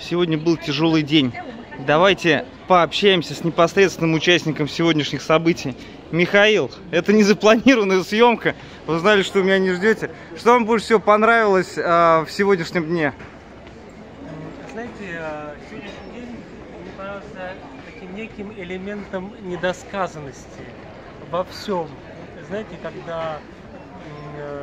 Сегодня был тяжелый день. Давайте пообщаемся с непосредственным участником сегодняшних событий. Михаил, это не запланированная съемка. Вы знали, что вы меня не ждете. Что вам больше всего понравилось э, в сегодняшнем дне? Знаете, э, сегодняшний день мне понравился таким неким элементом недосказанности во всем. Знаете, когда э,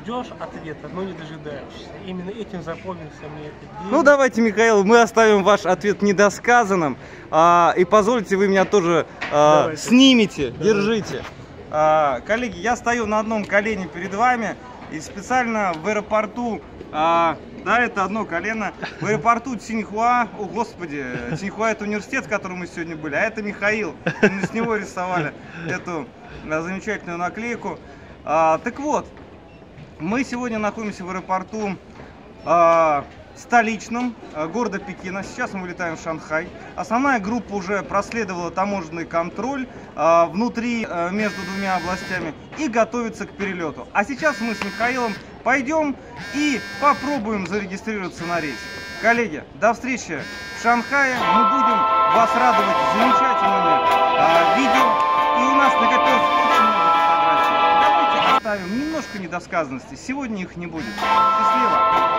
ждешь ответа, но не дожидаешься. Именно этим запомнился мне этот день. Ну давайте, Михаил, мы оставим ваш ответ недосказанным. А, и позвольте вы меня тоже а, Давайте. снимите, держите. А, коллеги, я стою на одном колене перед вами и специально в аэропорту, а, да, это одно колено, в аэропорту Цинхуа, о господи, Цинхуа это университет, в котором мы сегодня были, а это Михаил, мы с него рисовали эту а, замечательную наклейку. А, так вот, мы сегодня находимся в аэропорту а, столичном а, города Пекина. Сейчас мы вылетаем в Шанхай. Основная группа уже проследовала таможенный контроль а, внутри, а, между двумя областями и готовится к перелету. А сейчас мы с Михаилом пойдем и попробуем зарегистрироваться на рейс. Коллеги, до встречи в Шанхае. Мы будем вас радовать замечательными недосказанности. Сегодня их не будет. Счастливо!